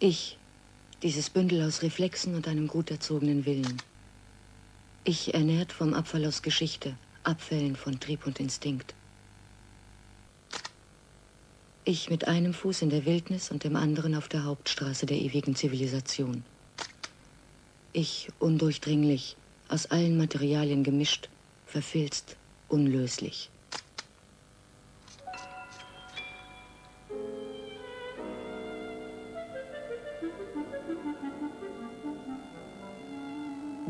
Ich, dieses Bündel aus Reflexen und einem gut erzogenen Willen. Ich ernährt vom Abfall aus Geschichte, Abfällen von Trieb und Instinkt. Ich mit einem Fuß in der Wildnis und dem anderen auf der Hauptstraße der ewigen Zivilisation. Ich undurchdringlich, aus allen Materialien gemischt, verfilzt, unlöslich.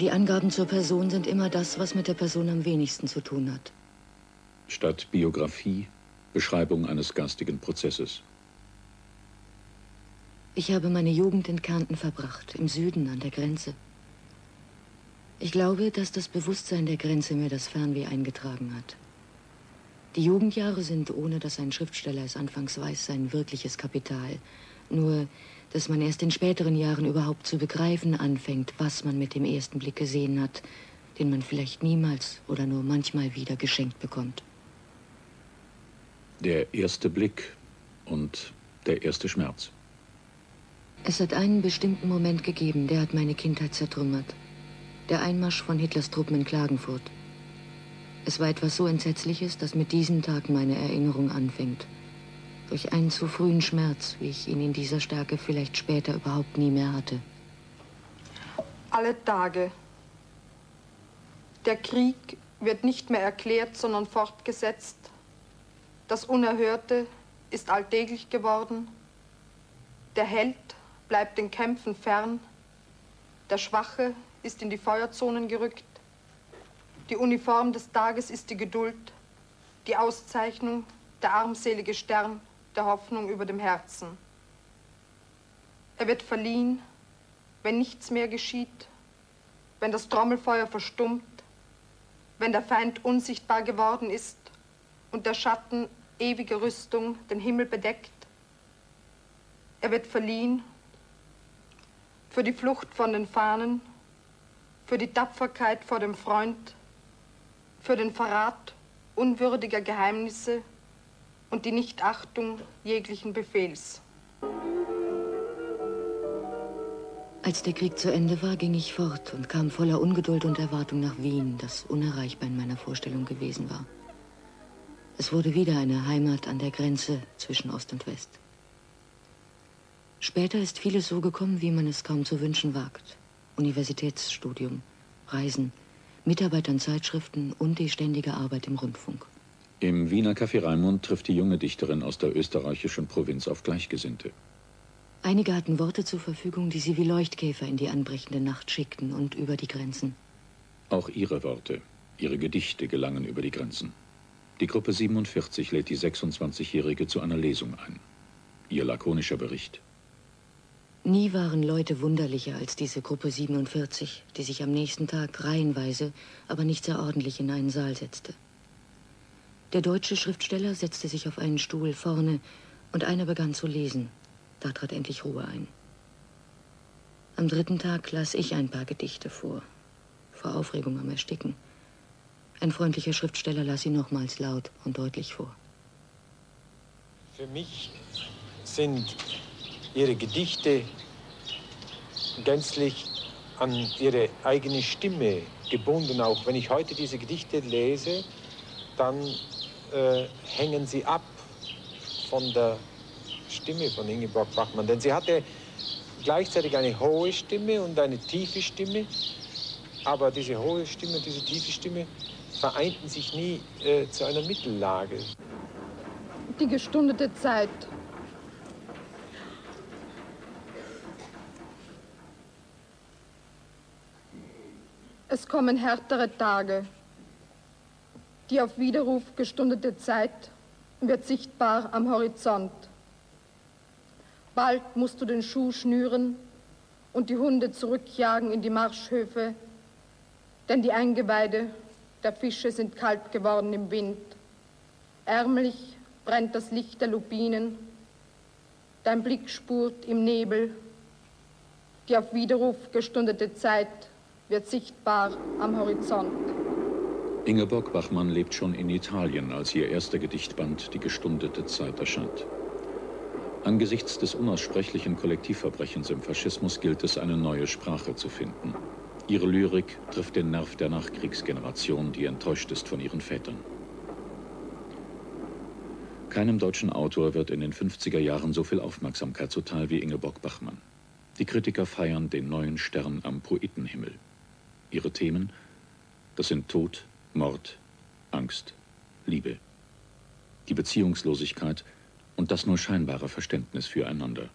Die Angaben zur Person sind immer das, was mit der Person am wenigsten zu tun hat. Statt Biografie, Beschreibung eines garstigen Prozesses. Ich habe meine Jugend in Kärnten verbracht, im Süden an der Grenze. Ich glaube, dass das Bewusstsein der Grenze mir das Fernweh eingetragen hat. Die Jugendjahre sind, ohne dass ein Schriftsteller es anfangs weiß, sein wirkliches Kapital. Nur dass man erst in späteren Jahren überhaupt zu begreifen anfängt, was man mit dem ersten Blick gesehen hat, den man vielleicht niemals oder nur manchmal wieder geschenkt bekommt. Der erste Blick und der erste Schmerz. Es hat einen bestimmten Moment gegeben, der hat meine Kindheit zertrümmert. Der Einmarsch von Hitlers Truppen in Klagenfurt. Es war etwas so Entsetzliches, dass mit diesem Tag meine Erinnerung anfängt durch einen zu frühen Schmerz, wie ich ihn in dieser Stärke vielleicht später überhaupt nie mehr hatte. Alle Tage. Der Krieg wird nicht mehr erklärt, sondern fortgesetzt. Das Unerhörte ist alltäglich geworden. Der Held bleibt den Kämpfen fern. Der Schwache ist in die Feuerzonen gerückt. Die Uniform des Tages ist die Geduld, die Auszeichnung, der armselige Stern der Hoffnung über dem Herzen. Er wird verliehen, wenn nichts mehr geschieht, wenn das Trommelfeuer verstummt, wenn der Feind unsichtbar geworden ist und der Schatten ewiger Rüstung den Himmel bedeckt. Er wird verliehen für die Flucht von den Fahnen, für die Tapferkeit vor dem Freund, für den Verrat unwürdiger Geheimnisse und die Nichtachtung jeglichen Befehls. Als der Krieg zu Ende war, ging ich fort und kam voller Ungeduld und Erwartung nach Wien, das unerreichbar in meiner Vorstellung gewesen war. Es wurde wieder eine Heimat an der Grenze zwischen Ost und West. Später ist vieles so gekommen, wie man es kaum zu wünschen wagt. Universitätsstudium, Reisen, Mitarbeit an Zeitschriften und die ständige Arbeit im Rundfunk. Im Wiener Café Raimund trifft die junge Dichterin aus der österreichischen Provinz auf Gleichgesinnte. Einige hatten Worte zur Verfügung, die sie wie Leuchtkäfer in die anbrechende Nacht schickten und über die Grenzen. Auch ihre Worte, ihre Gedichte gelangen über die Grenzen. Die Gruppe 47 lädt die 26-Jährige zu einer Lesung ein. Ihr lakonischer Bericht. Nie waren Leute wunderlicher als diese Gruppe 47, die sich am nächsten Tag reihenweise, aber nicht sehr ordentlich in einen Saal setzte. Der deutsche Schriftsteller setzte sich auf einen Stuhl vorne und einer begann zu lesen. Da trat endlich Ruhe ein. Am dritten Tag las ich ein paar Gedichte vor, vor Aufregung am Ersticken. Ein freundlicher Schriftsteller las sie nochmals laut und deutlich vor. Für mich sind Ihre Gedichte gänzlich an Ihre eigene Stimme gebunden. Auch wenn ich heute diese Gedichte lese, dann äh, hängen sie ab von der Stimme von Ingeborg Bachmann. Denn sie hatte gleichzeitig eine hohe Stimme und eine tiefe Stimme. Aber diese hohe Stimme und diese tiefe Stimme vereinten sich nie äh, zu einer Mittellage. Die gestundete Zeit. Es kommen härtere Tage. Die auf Widerruf gestundete Zeit wird sichtbar am Horizont. Bald musst du den Schuh schnüren und die Hunde zurückjagen in die Marschhöfe, denn die Eingeweide der Fische sind kalt geworden im Wind. Ärmlich brennt das Licht der Lupinen, dein Blick spurt im Nebel, die auf Widerruf gestundete Zeit wird sichtbar am Horizont. Ingeborg Bachmann lebt schon in Italien, als ihr erster Gedichtband Die gestundete Zeit erscheint. Angesichts des unaussprechlichen Kollektivverbrechens im Faschismus gilt es, eine neue Sprache zu finden. Ihre Lyrik trifft den Nerv der Nachkriegsgeneration, die enttäuscht ist von ihren Vätern. Keinem deutschen Autor wird in den 50er Jahren so viel Aufmerksamkeit zuteil wie Ingeborg Bachmann. Die Kritiker feiern den neuen Stern am Poetenhimmel. Ihre Themen, das sind Tod, Mord, Angst, Liebe. Die Beziehungslosigkeit und das nur scheinbare Verständnis füreinander.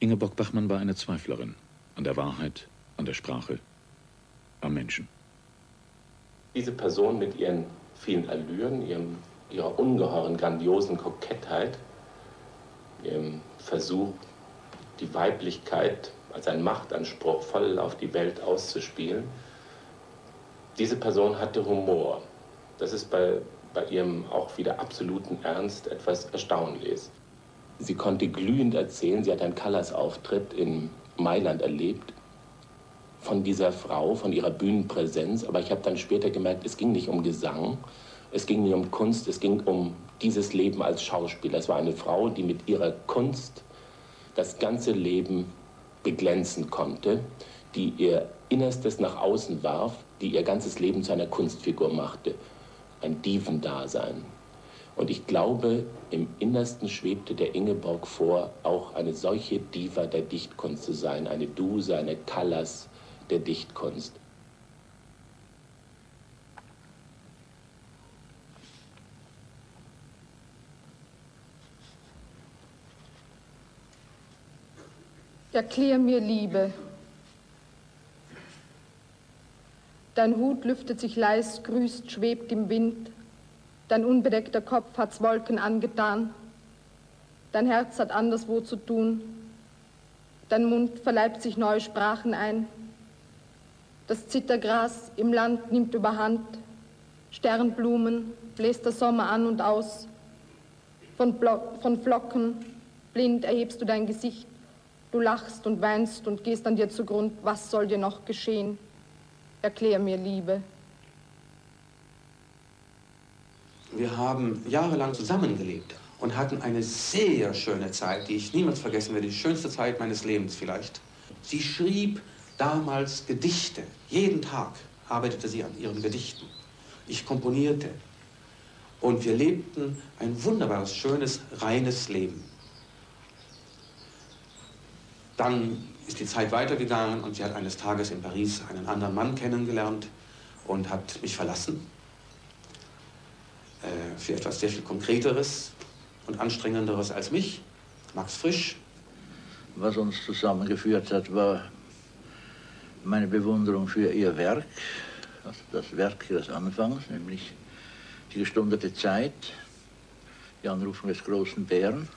Ingeborg Bachmann war eine Zweiflerin an der Wahrheit, an der Sprache, am Menschen. Diese Person mit ihren vielen Allüren, ihrem, ihrer ungeheuren, grandiosen Kokettheit, ihrem Versuch, die Weiblichkeit als einen Machtanspruch voll auf die Welt auszuspielen, diese Person hatte Humor. Das ist bei, bei ihrem auch wieder absoluten Ernst etwas Erstaunliches. Sie konnte glühend erzählen, sie hat einen Callas-Auftritt in Mailand erlebt, von dieser Frau, von ihrer Bühnenpräsenz, aber ich habe dann später gemerkt, es ging nicht um Gesang, es ging nicht um Kunst, es ging um dieses Leben als Schauspieler. Es war eine Frau, die mit ihrer Kunst das ganze Leben beglänzen konnte, die ihr Innerstes nach außen warf, die ihr ganzes Leben zu einer Kunstfigur machte. Ein Divendasein. Und ich glaube, im Innersten schwebte der Ingeborg vor, auch eine solche Diva der Dichtkunst zu sein, eine Duse, eine Callas, der Dichtkunst. Erklär mir Liebe. Dein Hut lüftet sich leis, grüßt, schwebt im Wind. Dein unbedeckter Kopf hat's Wolken angetan. Dein Herz hat anderswo zu tun. Dein Mund verleibt sich neue Sprachen ein. Das Zittergras im Land nimmt überhand, Sternblumen bläst der Sommer an und aus. Von, Block, von Flocken blind erhebst du dein Gesicht, du lachst und weinst und gehst an dir zugrund. Was soll dir noch geschehen? Erklär mir, Liebe. Wir haben jahrelang zusammengelebt und hatten eine sehr schöne Zeit, die ich niemals vergessen werde, die schönste Zeit meines Lebens vielleicht. Sie schrieb damals Gedichte. Jeden Tag arbeitete sie an ihren Gedichten. Ich komponierte. Und wir lebten ein wunderbares, schönes, reines Leben. Dann ist die Zeit weitergegangen und sie hat eines Tages in Paris einen anderen Mann kennengelernt und hat mich verlassen. Äh, für etwas sehr viel Konkreteres und Anstrengenderes als mich, Max Frisch. Was uns zusammengeführt hat, war meine Bewunderung für ihr Werk, also das Werk ihres Anfangs, nämlich die gestundete Zeit, die Anrufung des großen Bären.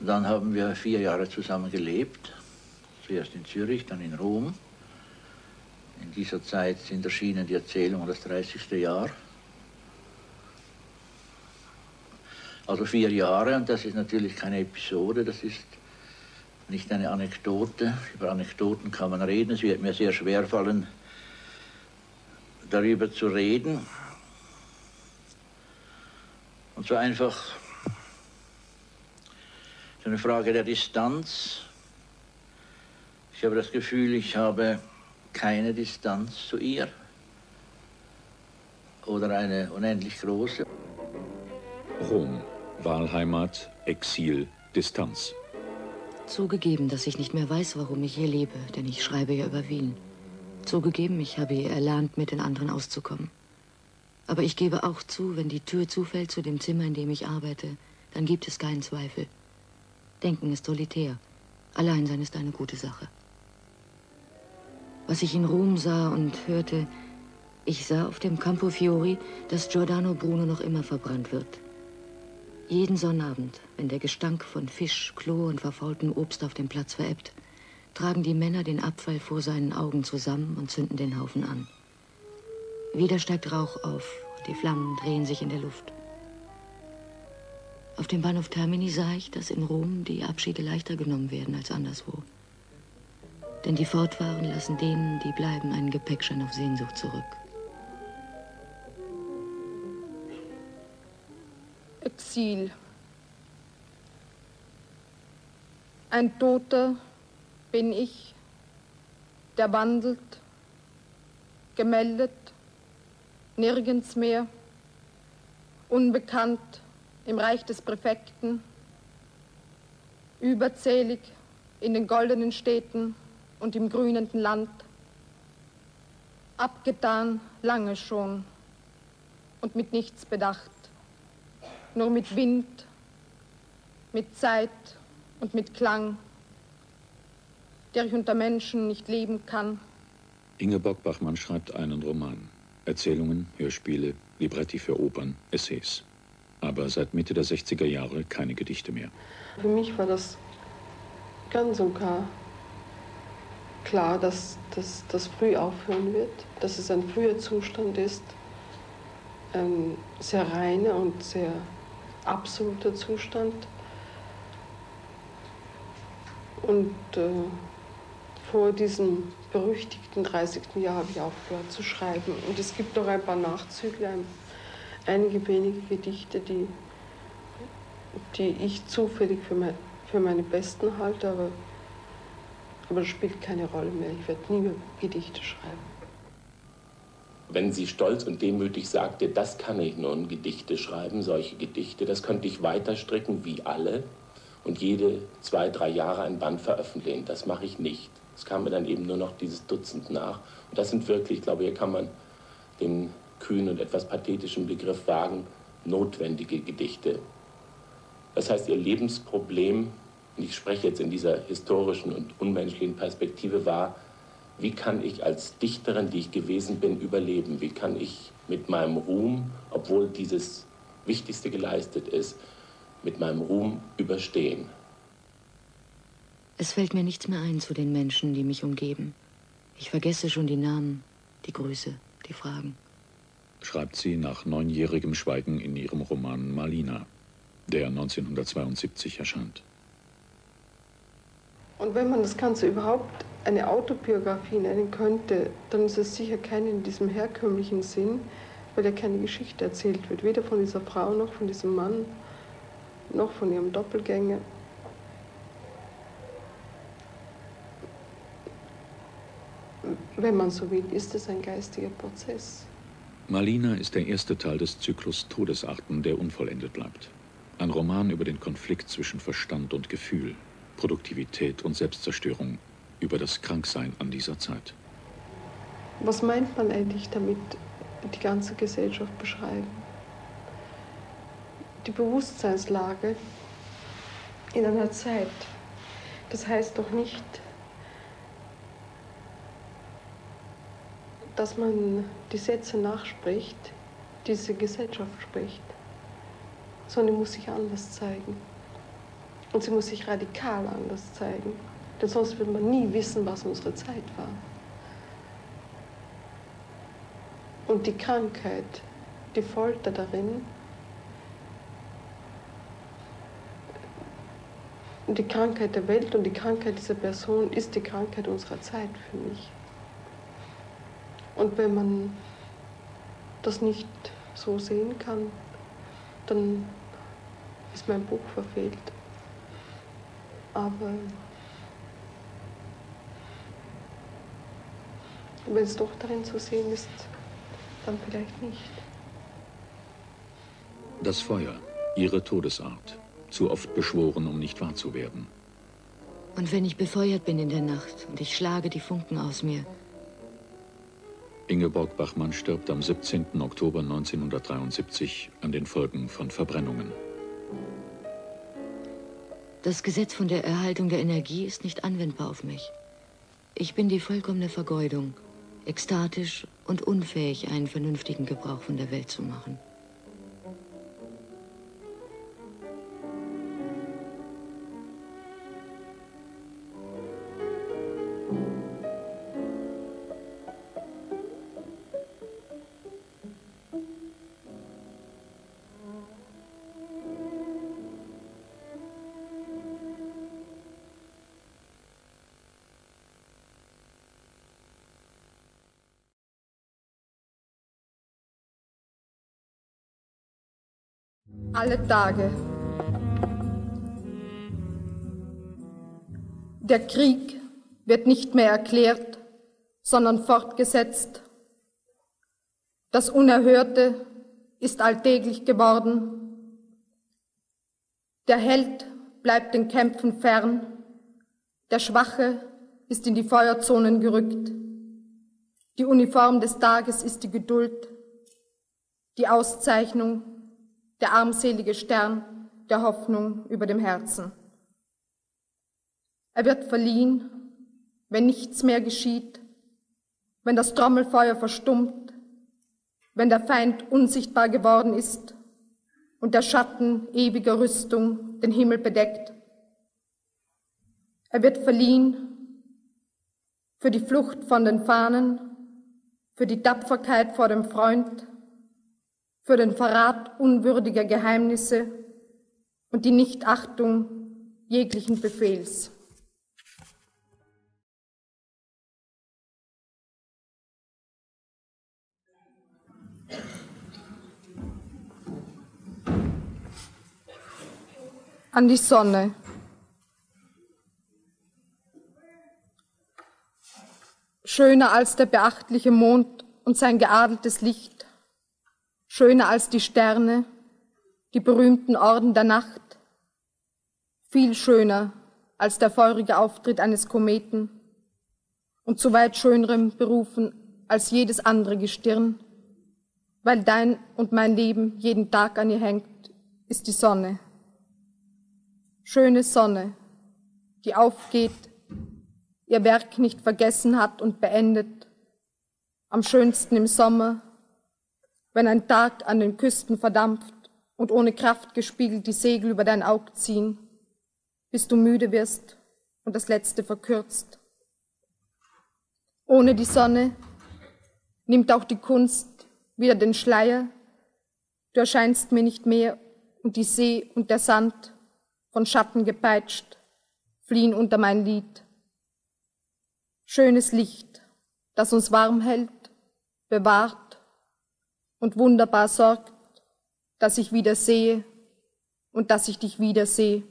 dann haben wir vier Jahre zusammen gelebt, zuerst in Zürich, dann in Rom. In dieser Zeit sind erschienen die Erzählungen das 30. Jahr. Also vier Jahre und das ist natürlich keine Episode, das ist nicht eine Anekdote. Über Anekdoten kann man reden. Es wird mir sehr schwer fallen, darüber zu reden. Und so einfach eine Frage der Distanz. Ich habe das Gefühl, ich habe keine Distanz zu ihr oder eine unendlich große. Rom, Wahlheimat, Exil, Distanz. Zugegeben, dass ich nicht mehr weiß, warum ich hier lebe, denn ich schreibe ja über Wien. Zugegeben, ich habe hier erlernt, mit den anderen auszukommen. Aber ich gebe auch zu, wenn die Tür zufällt zu dem Zimmer, in dem ich arbeite, dann gibt es keinen Zweifel. Denken ist solitär. Alleinsein ist eine gute Sache. Was ich in Rom sah und hörte, ich sah auf dem Campo Fiori, dass Giordano Bruno noch immer verbrannt wird. Jeden Sonnabend, wenn der Gestank von Fisch, Klo und verfaultem Obst auf dem Platz verebbt, tragen die Männer den Abfall vor seinen Augen zusammen und zünden den Haufen an. Wieder steigt Rauch auf, die Flammen drehen sich in der Luft. Auf dem Bahnhof Termini sah ich, dass in Rom die Abschiede leichter genommen werden als anderswo. Denn die fortfahren lassen denen, die bleiben, einen Gepäckschein auf Sehnsucht zurück. Exil. Ein Toter bin ich, der wandelt, gemeldet, nirgends mehr, unbekannt im Reich des Präfekten, überzählig in den goldenen Städten und im grünenden Land, abgetan lange schon und mit nichts bedacht, nur mit Wind, mit Zeit und mit Klang, der ich unter Menschen nicht leben kann. Ingeborg Bachmann schreibt einen Roman. Erzählungen, Hörspiele, Libretti für Opern, Essays. Aber seit Mitte der 60er Jahre keine Gedichte mehr. Für mich war das ganz und gar klar, dass das früh aufhören wird, dass es ein früher Zustand ist, ein sehr reiner und sehr absoluter Zustand. Und äh, vor diesem berüchtigten 30. Jahr habe ich aufgehört zu schreiben. Und es gibt noch ein paar Nachzügler, einige wenige Gedichte, die, die ich zufällig für, mein, für meine besten halte, aber, aber das spielt keine Rolle mehr. Ich werde nie mehr Gedichte schreiben. Wenn sie stolz und demütig sagte, das kann ich nun Gedichte schreiben, solche Gedichte, das könnte ich weiter stricken wie alle und jede zwei, drei Jahre ein Band veröffentlichen. Das mache ich nicht. Es kam mir dann eben nur noch dieses Dutzend nach. Und das sind wirklich, ich glaube, hier kann man den kühnen und etwas pathetischen Begriff wagen, notwendige Gedichte. Das heißt, ihr Lebensproblem, ich spreche jetzt in dieser historischen und unmenschlichen Perspektive, war, wie kann ich als Dichterin, die ich gewesen bin, überleben? Wie kann ich mit meinem Ruhm, obwohl dieses Wichtigste geleistet ist, mit meinem Ruhm überstehen? Es fällt mir nichts mehr ein zu den Menschen, die mich umgeben. Ich vergesse schon die Namen, die Grüße, die Fragen. Schreibt sie nach neunjährigem Schweigen in ihrem Roman Malina, der 1972 erscheint. Und wenn man das Ganze überhaupt eine Autobiografie nennen könnte, dann ist es sicher keine in diesem herkömmlichen Sinn, weil ja keine Geschichte erzählt wird, weder von dieser Frau noch von diesem Mann, noch von ihrem Doppelgänger. Wenn man so will, ist es ein geistiger Prozess. Malina ist der erste Teil des Zyklus Todesarten, der unvollendet bleibt. Ein Roman über den Konflikt zwischen Verstand und Gefühl, Produktivität und Selbstzerstörung, über das Kranksein an dieser Zeit. Was meint man eigentlich damit, die ganze Gesellschaft beschreiben? Die Bewusstseinslage in einer Zeit. Das heißt doch nicht, dass man die Sätze nachspricht, die diese Gesellschaft spricht, sondern muss sich anders zeigen. Und sie muss sich radikal anders zeigen. Denn sonst wird man nie wissen, was unsere Zeit war. Und die Krankheit, die Folter darin, die Krankheit der Welt und die Krankheit dieser Person ist die Krankheit unserer Zeit für mich. Und wenn man das nicht so sehen kann, dann ist mein Buch verfehlt. Aber wenn es doch darin zu sehen ist, dann vielleicht nicht. Das Feuer, ihre Todesart, zu oft beschworen, um nicht wahr zu werden. Und wenn ich befeuert bin in der Nacht und ich schlage die Funken aus mir. Ingeborg Bachmann stirbt am 17. Oktober 1973 an den Folgen von Verbrennungen. Das Gesetz von der Erhaltung der Energie ist nicht anwendbar auf mich. Ich bin die vollkommene Vergeudung, ekstatisch und unfähig, einen vernünftigen Gebrauch von der Welt zu machen. Alle Tage. Der Krieg wird nicht mehr erklärt, sondern fortgesetzt. Das Unerhörte ist alltäglich geworden. Der Held bleibt den Kämpfen fern, der Schwache ist in die Feuerzonen gerückt. Die Uniform des Tages ist die Geduld, die Auszeichnung, der armselige Stern der Hoffnung über dem Herzen. Er wird verliehen, wenn nichts mehr geschieht, wenn das Trommelfeuer verstummt, wenn der Feind unsichtbar geworden ist und der Schatten ewiger Rüstung den Himmel bedeckt. Er wird verliehen für die Flucht von den Fahnen, für die Tapferkeit vor dem Freund, für den Verrat unwürdiger Geheimnisse und die Nichtachtung jeglichen Befehls. An die Sonne. Schöner als der beachtliche Mond und sein geadeltes Licht, schöner als die Sterne, die berühmten Orden der Nacht, viel schöner als der feurige Auftritt eines Kometen und zu weit schönerem berufen als jedes andere Gestirn, weil dein und mein Leben jeden Tag an ihr hängt, ist die Sonne. Schöne Sonne, die aufgeht, ihr Werk nicht vergessen hat und beendet, am schönsten im Sommer, wenn ein Tag an den Küsten verdampft und ohne Kraft gespiegelt die Segel über dein Aug ziehen, bis du müde wirst und das Letzte verkürzt. Ohne die Sonne nimmt auch die Kunst wieder den Schleier, du erscheinst mir nicht mehr und die See und der Sand, von Schatten gepeitscht, fliehen unter mein Lied. Schönes Licht, das uns warm hält, bewahrt und wunderbar sorgt, dass ich wieder sehe und dass ich dich wieder sehe.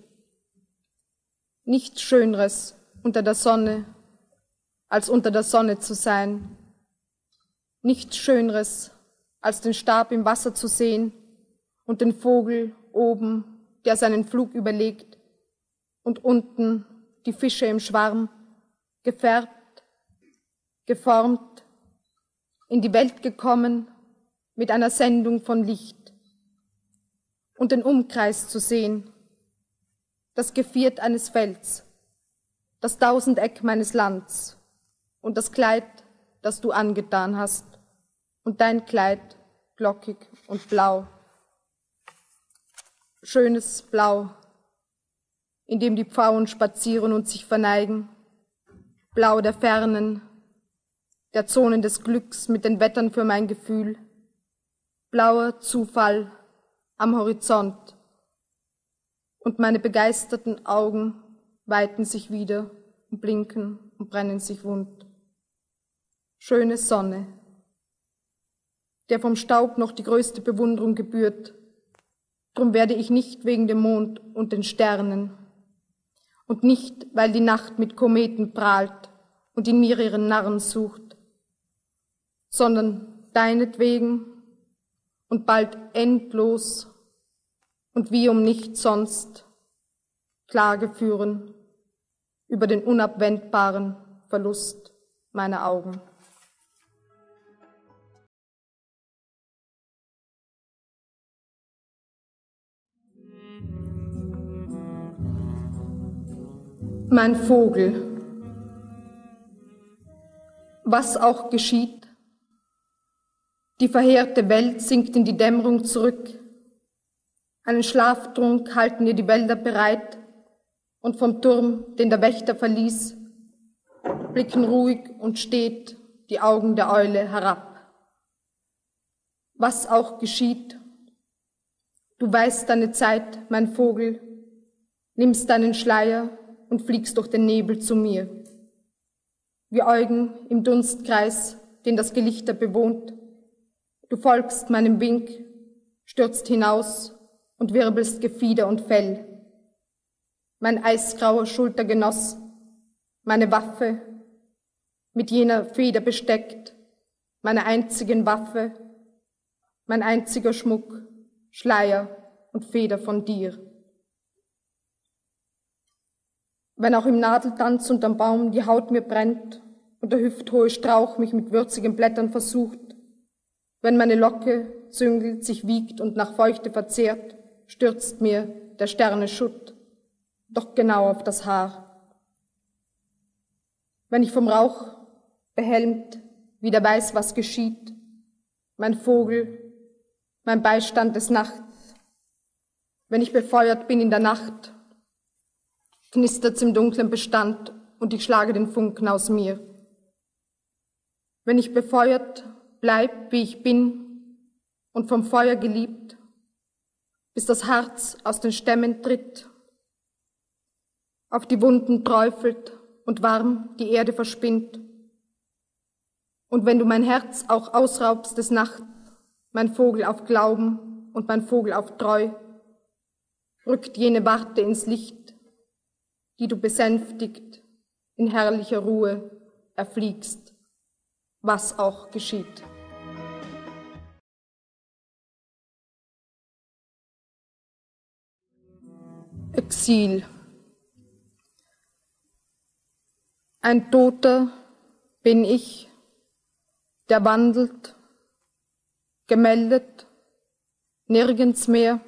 Nichts Schöneres unter der Sonne, als unter der Sonne zu sein. Nichts Schöneres, als den Stab im Wasser zu sehen und den Vogel oben, der seinen Flug überlegt, und unten die Fische im Schwarm, gefärbt, geformt, in die Welt gekommen mit einer Sendung von Licht und den Umkreis zu sehen, das Geviert eines Felds, das Tausendeck meines Lands und das Kleid, das du angetan hast, und dein Kleid glockig und blau. Schönes Blau, in dem die Pfauen spazieren und sich verneigen, Blau der Fernen, der Zonen des Glücks mit den Wettern für mein Gefühl, blauer Zufall am Horizont und meine begeisterten Augen weiten sich wieder und blinken und brennen sich wund. Schöne Sonne, der vom Staub noch die größte Bewunderung gebührt. Drum werde ich nicht wegen dem Mond und den Sternen und nicht, weil die Nacht mit Kometen prahlt und in mir ihren Narren sucht, sondern deinetwegen und bald endlos und wie um nichts sonst Klage führen über den unabwendbaren Verlust meiner Augen. Mein Vogel, was auch geschieht, die verheerte Welt sinkt in die Dämmerung zurück. Einen Schlaftrunk halten ihr die Wälder bereit und vom Turm, den der Wächter verließ, blicken ruhig und steht die Augen der Eule herab. Was auch geschieht, du weißt deine Zeit, mein Vogel, nimmst deinen Schleier und fliegst durch den Nebel zu mir. Wir Eugen im Dunstkreis, den das Gelichter bewohnt, Du folgst meinem Wink, stürzt hinaus und wirbelst Gefieder und Fell. Mein eisgrauer Schultergenoss, meine Waffe, mit jener Feder besteckt, meine einzigen Waffe, mein einziger Schmuck, Schleier und Feder von dir. Wenn auch im Nadeltanz unterm Baum die Haut mir brennt und der hüfthohe Strauch mich mit würzigen Blättern versucht, wenn meine Locke züngelt, sich wiegt und nach Feuchte verzehrt, stürzt mir der Sterne Schutt, doch genau auf das Haar. Wenn ich vom Rauch behelmt wieder weiß, was geschieht, mein Vogel, mein Beistand des Nachts, wenn ich befeuert bin in der Nacht knistert's im dunklen Bestand und ich schlage den Funken aus mir. Wenn ich befeuert bleib, wie ich bin und vom Feuer geliebt, bis das Herz aus den Stämmen tritt, auf die Wunden träufelt und warm die Erde verspinnt. Und wenn du mein Herz auch ausraubst des Nachts, mein Vogel auf Glauben und mein Vogel auf Treu, rückt jene Warte ins Licht, die du besänftigt in herrlicher Ruhe erfliegst, was auch geschieht. Exil. Ein Toter bin ich, der wandelt, gemeldet, nirgends mehr,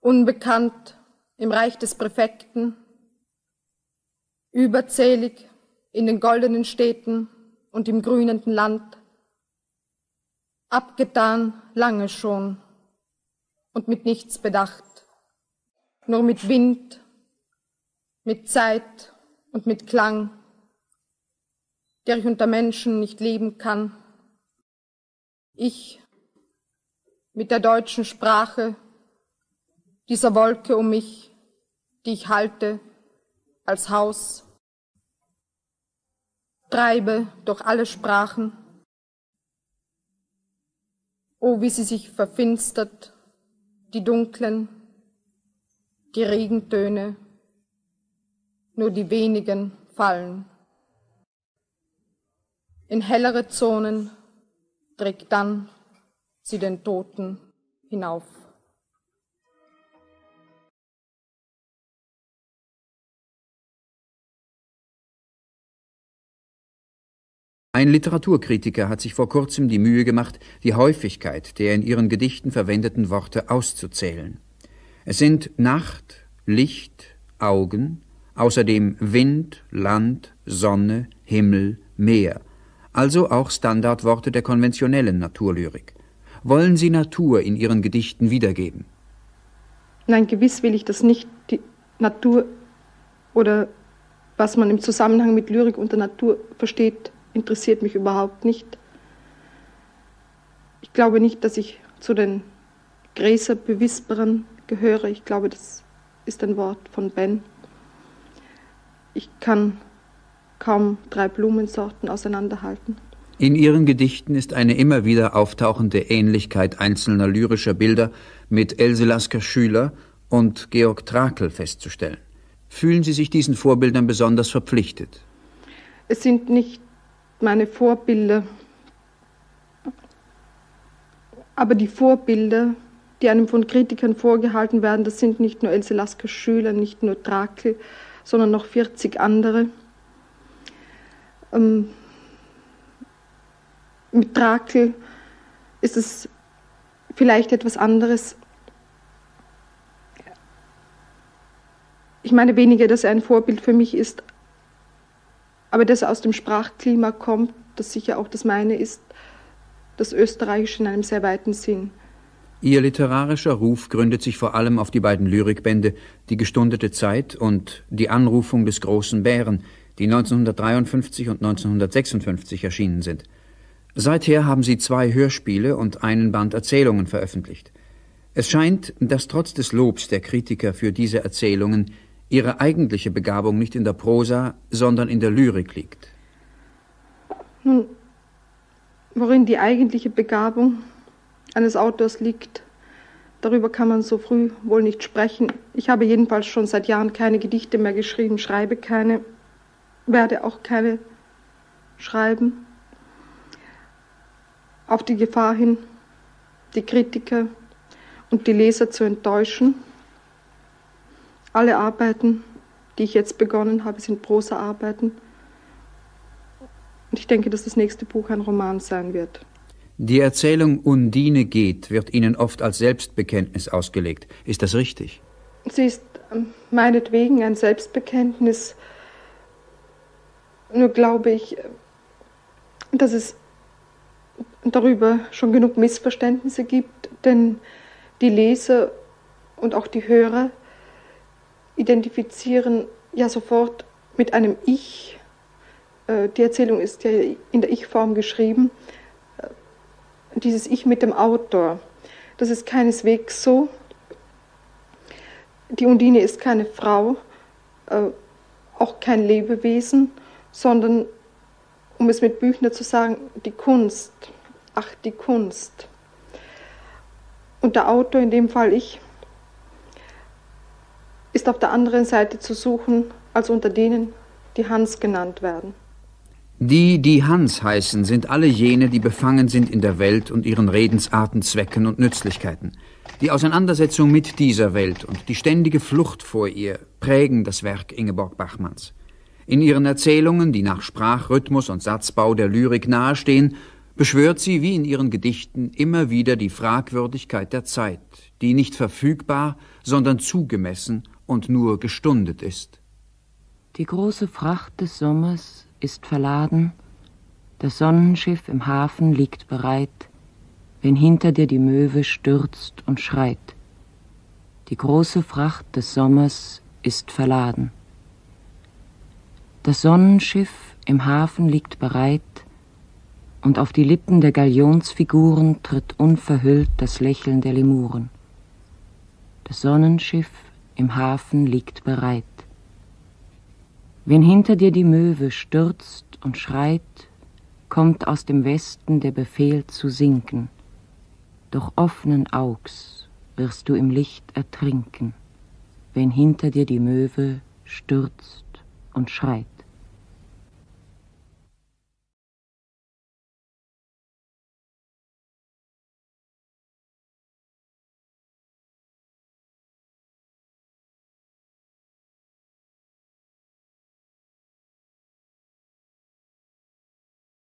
unbekannt im Reich des Präfekten, überzählig in den goldenen Städten und im grünenden Land, abgetan lange schon und mit nichts bedacht, nur mit Wind, mit Zeit und mit Klang, der ich unter Menschen nicht leben kann. Ich mit der deutschen Sprache, dieser Wolke um mich, die ich halte als Haus, treibe durch alle Sprachen. O, wie sie sich verfinstert, die dunklen, die Regentöne, nur die wenigen fallen. In hellere Zonen trägt dann sie den Toten hinauf. Ein Literaturkritiker hat sich vor kurzem die Mühe gemacht, die Häufigkeit der in ihren Gedichten verwendeten Worte auszuzählen. Es sind Nacht, Licht, Augen, außerdem Wind, Land, Sonne, Himmel, Meer, also auch Standardworte der konventionellen Naturlyrik. Wollen Sie Natur in Ihren Gedichten wiedergeben? Nein, gewiss will ich das nicht. Die Natur oder was man im Zusammenhang mit Lyrik unter Natur versteht, interessiert mich überhaupt nicht. Ich glaube nicht, dass ich zu den Gräserbewisperern gehöre. Ich glaube, das ist ein Wort von Ben. Ich kann kaum drei Blumensorten auseinanderhalten. In ihren Gedichten ist eine immer wieder auftauchende Ähnlichkeit einzelner lyrischer Bilder mit Else Lasker Schüler und Georg Trakl festzustellen. Fühlen Sie sich diesen Vorbildern besonders verpflichtet? Es sind nicht meine Vorbilder. Aber die Vorbilder, die einem von Kritikern vorgehalten werden, das sind nicht nur Else Laskers Schüler, nicht nur Drakel, sondern noch 40 andere. Ähm, mit Drakel ist es vielleicht etwas anderes. Ich meine weniger, dass er ein Vorbild für mich ist, aber dass er aus dem Sprachklima kommt, das sicher auch das meine ist, das Österreichische in einem sehr weiten Sinn. Ihr literarischer Ruf gründet sich vor allem auf die beiden Lyrikbände Die gestundete Zeit und Die Anrufung des großen Bären, die 1953 und 1956 erschienen sind. Seither haben sie zwei Hörspiele und einen Band Erzählungen veröffentlicht. Es scheint, dass trotz des Lobs der Kritiker für diese Erzählungen ihre eigentliche Begabung nicht in der Prosa, sondern in der Lyrik liegt. Nun, worin die eigentliche Begabung eines Autors liegt, darüber kann man so früh wohl nicht sprechen. Ich habe jedenfalls schon seit Jahren keine Gedichte mehr geschrieben, schreibe keine. werde auch keine schreiben. Auf die Gefahr hin, die Kritiker und die Leser zu enttäuschen. Alle Arbeiten, die ich jetzt begonnen habe, sind Prosaarbeiten. Und ich denke, dass das nächste Buch ein Roman sein wird. Die Erzählung Undine geht wird Ihnen oft als Selbstbekenntnis ausgelegt. Ist das richtig? Sie ist ähm, meinetwegen ein Selbstbekenntnis. Nur glaube ich, dass es darüber schon genug Missverständnisse gibt, denn die Leser und auch die Hörer identifizieren ja sofort mit einem Ich. Äh, die Erzählung ist ja in der Ich-Form geschrieben. Äh, dieses Ich mit dem Autor. Das ist keineswegs so. Die Undine ist keine Frau, äh, auch kein Lebewesen, sondern, um es mit Büchner zu sagen, die Kunst. Ach, die Kunst. Und der Autor, in dem Fall ich, ist auf der anderen Seite zu suchen als unter denen, die Hans genannt werden. Die, die Hans heißen, sind alle jene, die befangen sind in der Welt und ihren Redensarten, Zwecken und Nützlichkeiten. Die Auseinandersetzung mit dieser Welt und die ständige Flucht vor ihr prägen das Werk Ingeborg Bachmanns. In ihren Erzählungen, die nach Sprachrhythmus und Satzbau der Lyrik nahestehen, beschwört sie wie in ihren Gedichten immer wieder die Fragwürdigkeit der Zeit, die nicht verfügbar, sondern zugemessen und nur gestundet ist. Die große Fracht des Sommers ist verladen, das Sonnenschiff im Hafen liegt bereit, wenn hinter dir die Möwe stürzt und schreit. Die große Fracht des Sommers ist verladen. Das Sonnenschiff im Hafen liegt bereit, und auf die Lippen der Galionsfiguren tritt unverhüllt das Lächeln der Lemuren. Das Sonnenschiff im Hafen liegt bereit. Wenn hinter dir die Möwe stürzt und schreit, kommt aus dem Westen der Befehl zu sinken. Doch offenen Augs wirst du im Licht ertrinken, wenn hinter dir die Möwe stürzt und schreit.